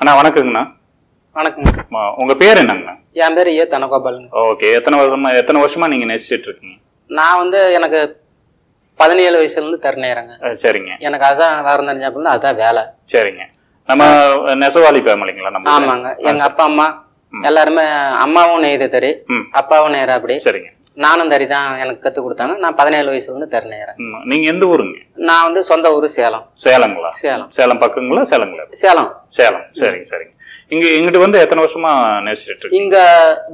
அண்ணா வணக்கங்கண்ணா. வணக்கங்க. உங்க பேர் என்னங்கண்ணா? என் பேர் ஏ தனகோபாலுங்க ஓகே எத்தனை வருஷமா எத்தனை வருஷமா நீங்க நெசிச்சிட்டு இருக்கீங்க? நான் வந்து எனக்கு பதினேழு வயசுல இருந்து அஹ் சரிங்க. எனக்கு அதான் விவரம் தெரிஞ்சப்பல அதுதான் வேலை. சரிங்க. நம்ம நெசவாளி ஃபேமிலிங்களா நம்ம ஆமாங்க. எங்க அப்பா அம்மா எல்லாருமே அம்மாவும் நெய்து தறி. அப்பாவும் நேரா அப்படி சரிங்க. நானும் தறி தான் எனக்கு கத்து கொடுத்தாங்க. நான் பதினேழு வயசுல இருந்து தரநேரேன் ம், நீங்க எந்த ஊருங்க? நான் வந்து சொந்த ஊர் சேலம். சேலங்களா? சேலம். சேலம் பக்கங்களா சேலங்களா? சேலம். சேலம். சரிங்க சரிங்க. இங்க இங்கிட்டு வந்து எத்தனை வருஷமா இருக்கீங்க? இங்க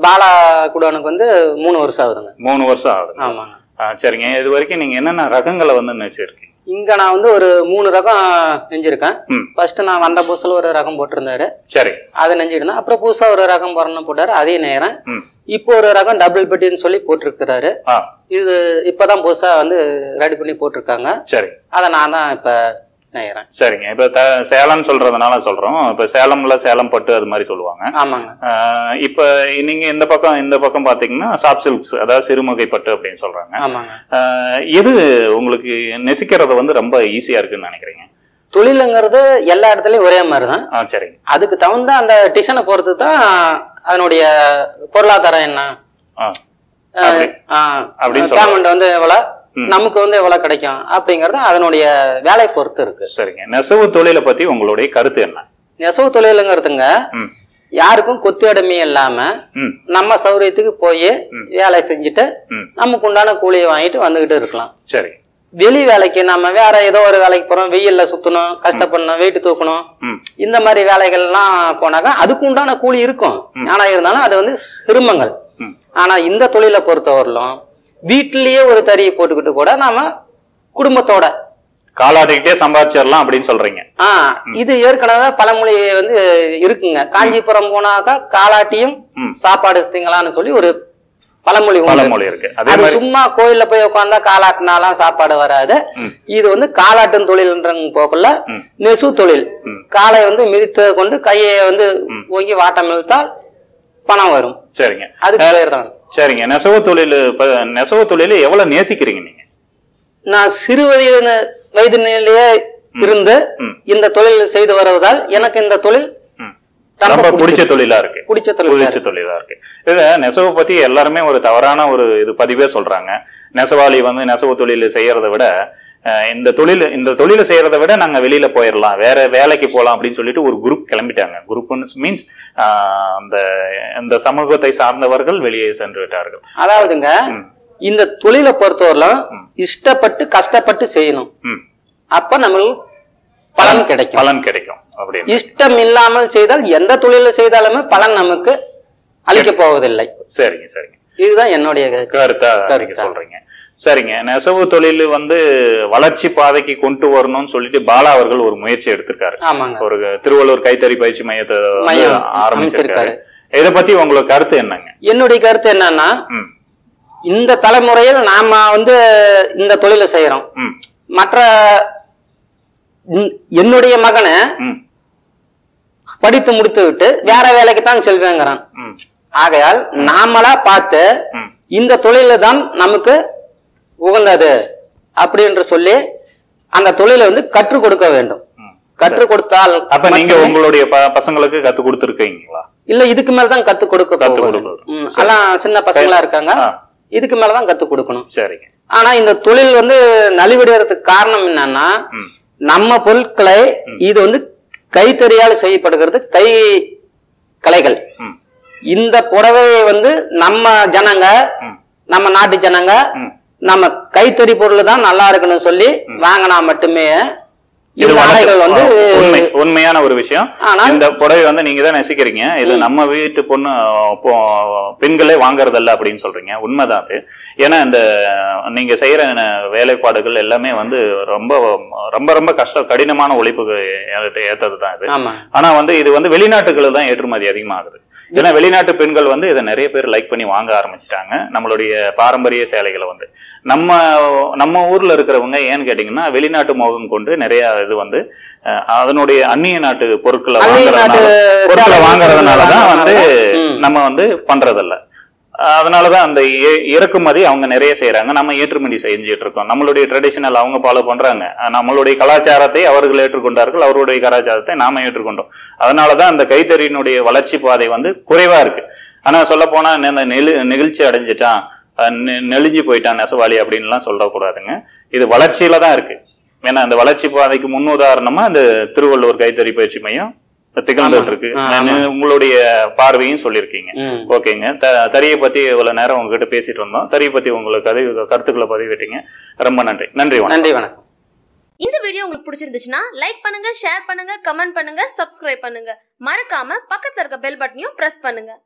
பாலா குடோனுக்கு வந்து மூணு வருஷம் ஆகுதுங்க. மூணு வருஷம் ஆகுது ஆமாங்க. சரிங்க. இது வரைக்கும் நீங்க என்னென்ன ரகங்களை வந்து நெசிச்சிருக்கீங்க? இங்க நான் வந்து ஒரு மூணு ரகம் நெஞ்சிருக்கேன். ஃபர்ஸ்ட் நான் வந்த புதுசுல ஒரு ரகம் போட்டிருந்தாரு. சரி. அதை நெஞ்சிருந்தேன். அப்புறம் புதுசா ஒரு ரகம் போறணும் போட்டாரு. அதையும் நேரம் இப்போ ஒரு ரகம் டபுள் பெட்டின்னு சொல்லி போட்டிருக்கிறாரு. இது இப்பதான் புதுசா வந்து ரெடி பண்ணி போட்டிருக்காங்க. சரி. அதை நான் தான் இப்ப சரிங்க. இப்ப சேலம் சொல்றதுனால சொல்றோம். இப்ப சேலம்ல சேலம் பட்டு அது மாதிரி சொல்லுவாங்க. ஆமாங்க. இப்ப நீங்க இந்த பக்கம் இந்த பக்கம் பாத்தீங்கன்னா சாப் சில்க்ஸ் அதாவது சிறுமுகை பட்டு அப்படின்னு சொல்றாங்க. எது உங்களுக்கு நெசிக்கிறது வந்து ரொம்ப ஈஸியா இருக்குன்னு நினைக்கிறீங்க? தொழிலுங்கிறது எல்லா இடத்துலயும் ஒரே மாதிரி தான் சரிங்க. அதுக்கு தகுந்த அந்த டிசனை பொறுத்து தான் அதனுடைய பொருளாதாரம் என்ன. பேமெண்ட் வந்து எவ்வளவு. நமக்கு வந்து எவ்வளவு கிடைக்கும்? அப்படிங்கறது அதனுடைய வேலை பொறுத்து இருக்கு. சரிங்க. நெசவு தொழிலை பத்தி உங்களுடைய கருத்து என்ன? நெசவு தொழிலுங்கிறதுங்க யாருக்கும் கொத்து இடமே இல்லாம நம்ம சௌகரியத்துக்கு போய். வேலை செஞ்சுட்டு நமக்கு உண்டான கூலியை வாங்கிட்டு வந்துகிட்டு இருக்கலாம். சரி. வெளி வேலைக்கு நம்ம வேற ஏதோ ஒரு வேலைக்கு போறோம். வெயில்ல சுத்தணும் கஷ்டப்படணும் வெயிட் தூக்கணும். இந்த மாதிரி வேலைகள்லாம் போனாக்கா அதுக்கு உண்டான கூலி இருக்கும். ஆனா இருந்தாலும் அது வந்து சிரமங்கள் ஆனா இந்த தொழிலை பொறுத்தவரையிலும் வீட்டிலேயே ஒரு தறியை போட்டுக்கிட்டு கூட நாம குடும்பத்தோட காலாட்டிக்கிட்டே சம்பாதிச்சிடலாம் அப்படின்னு சொல்றீங்க. ஆ இது ஏற்கனவே பழமொழி வந்து இருக்குங்க. காஞ்சிபுரம் போனாக்கா காலாட்டியும். சாப்பாடு திங்கலாம்னு சொல்லி ஒரு பழமொழி. பழமொழி இருக்கு அதே அது சும்மா கோயில்ல போய் உட்காந்தா காலாட்டினாலாம் சாப்பாடு வராது. இது வந்து காலாட்டும் தொழில்ன்ற போக்குள்ள. நெசு தொழில். காலை வந்து மிதித்து கொண்டு கையை வந்து ஓங்கி வாட்டம் இழுத்தால் பணம் வரும் சரிங்க பேர் தான் சரிங்க நெசவு தொழில் நெசவு தொழிலை எவ்வளவு நேசிக்கிறீங்க நீங்க நான் சிறு வயது வயதினிலேயே இருந்து. இந்த தொழில் செய்து வருவதால் எனக்கு இந்த தொழில். ரொம்ப பிடிச்ச. தொழிலா இருக்கு. பிடிச்ச தொழில் பிடிச்ச தொழிலா இருக்கு. இது நெசவு பத்தி எல்லாருமே ஒரு தவறான ஒரு இது பதிவே சொல்றாங்க. நெசவாளி வந்து நெசவு தொழில் செய்யறதை விட இந்த தொழில் இந்த தொழிலை செய்யறதை விட நாங்க வெளியில போயிடலாம் வேற வேலைக்கு போலாம் அப்படின்னு சொல்லிட்டு ஒரு குரூப் கிளம்பிட்டாங்க. குரூப்னு மீன்ஸ் அந்த இந்த சமூகத்தை சார்ந்தவர்கள் வெளியே சென்று விட்டார்கள். அதாவதுங்க. இந்த தொழிலை பொறுத்தவரையிலும் இஷ்டப்பட்டு கஷ்டப்பட்டு செய்யணும். அப்ப நம்மளுக்கு பலன் கிடைக்கும். பலன் கிடைக்கும் அப்படின்னு. இஷ்டம் இல்லாமல் செய்தால் எந்த தொழில செய்தாலுமே பலன் நமக்கு அளிக்க போவதில்லை. சரிங்க சரிங்க. இதுதான் என்னுடைய கருத்து. சொல்றீங்க. சரிங்க நெசவு தொழில் வந்து வளர்ச்சி பாதைக்கு கொண்டு வரணும்னு சொல்லிட்டு பாலா அவர்கள் ஒரு முயற்சி எடுத்திருக்காரு. ஒரு திருவள்ளூர் கைத்தறி பயிற்சி மையத்தை ஆரம்பிச்சிருக்காரு. இத பத்தி உங்களுக்கு கருத்து என்னங்க? என்னுடைய கருத்து என்னன்னா இந்த தலைமுறையில் நாம வந்து இந்த தொழிலை செய்யறோம் மற்ற என்னுடைய மகனை படித்து முடித்து விட்டு வேற வேலைக்கு தான் செல்வேங்கிறான் ஆகையால் நாமளா பார்த்து இந்த தொழில தான் நமக்கு உகந்தது அப்படின்னு சொல்லி அந்த தொழிலை வந்து கற்றுக் கொடுக்க வேண்டும். கற்றுக் கொடுத்தால் அப்ப நீங்க உங்களுடைய பசங்களுக்கு கத்து கொடுத்துருக்கீங்களா? இல்ல இதுக்கு மேல தான் கத்துக் கொடுக்க போகணும். கொடுக்கணும். எல்லாம் சின்ன பசங்களா இருக்காங்க. இதுக்கு மேலதான் கத்துக் கொடுக்கணும். சரிங்க. ஆனா இந்த தொழில் வந்து நலிவடைறதுக்கு காரணம் என்னன்னா நம்ம பொருட்களை இது வந்து கைத்தறியால் செய்யப்படுகிறது கை கலைகள். இந்த புடவையை வந்து நம்ம ஜனங்க நம்ம நாட்டு ஜனங்க நம்ம கைத்தறி பொருள் தான் நல்லா இருக்குன்னு சொல்லி வாங்கினா மட்டுமே இது வந்து உண்மை. உண்மையான ஒரு விஷயம். இந்த புடவை வந்து நீங்க தான் நெசிக்கிறீங்க. இது நம்ம வீட்டு பொண்ணு பெண்களே வாங்குறதல்ல அப்படின்னு சொல்றீங்க. உண்மைதான் அது. ஏன்னா இந்த நீங்க செய்யற வேலைப்பாடுகள் எல்லாமே வந்து ரொம்ப ரொம்ப ரொம்ப கஷ்டம் கடினமான உழைப்புக்கு ஏத்தது தான் இது. ஆனா வந்து இது வந்து வெளிநாட்டுகளில் தான் ஏற்றுமதி அதிகமாகுது. ஏன்னா வெளிநாட்டு பெண்கள் வந்து இதை நிறைய பேர் லைக் பண்ணி வாங்க ஆரம்பிச்சிட்டாங்க. நம்மளுடைய பாரம்பரிய சேலைகளை வந்து. நம்ம நம்ம ஊர்ல இருக்கிறவங்க ஏன்னு கேட்டீங்கன்னா வெளிநாட்டு மோகம் கொண்டு நிறைய இது வந்து அதனுடைய அந்நிய நாட்டு பொருட்களை வாங்குறதுனால பொருட்களை சேலை வாங்குறதுனால. தான் வந்து. நம்ம வந்து பண்றதில்ல. அதனாலதான் அந்த இறக்குமதி அவங்க நிறைய செய்யறாங்க நம்ம ஏற்றுமதி செஞ்சுட்டு இருக்கோம். நம்மளுடைய ட்ரெடிஷனல் அவங்க ஃபாலோ பண்றாங்க. நம்மளுடைய கலாச்சாரத்தை அவர்கள் ஏற்றுக்கொண்டார்கள் அவருடைய கலாச்சாரத்தை நாம ஏற்றுக்கொண்டோம். அதனாலதான் அந்த கைத்தறியினுடைய வளர்ச்சி பாதை வந்து குறைவா இருக்கு. ஆனா சொல்ல போனா நெகிழ்ச்சி அடைஞ்சிட்டான். நெளிஞ்சு போயிட்டான் நெசவாளி அப்படின்லாம் சொல்லக்கூடாதுங்க. இது வளர்ச்சியில தான் இருக்கு. ஏன்னா அந்த வளர்ச்சி பாதைக்கு முன்னுதாரணமா இந்த திருவள்ளுவர் கைத்தறி பயிற்சி மையம் திகழ்ந்துட்டு. இருக்கு. உங்களுடைய பார்வையும் சொல்லியிருக்கீங்க. ஓகேங்க. த- தறியை பத்தி இவ்வளவு நேரம் உங்ககிட்ட பேசிட்டு இருந்தோம் தறியை பத்தி உங்களுக்கு கதை கருத்துக்களை பதிவிட்டீங்க. ரொம்ப நன்றி. நன்றி வணக்கம். நன்றி வணக்கம். இந்த வீடியோ உங்களுக்கு பிடிச்சிருந்துச்சுன்னா லைக் பண்ணுங்க ஷேர் பண்ணுங்க கமெண்ட் பண்ணுங்க சப்ஸ்கிரைப் பண்ணுங்க. மறக்காம பக்கத்துல இருக்க பெல் பட்டனையும் பிரஸ் பண்ணுங்க.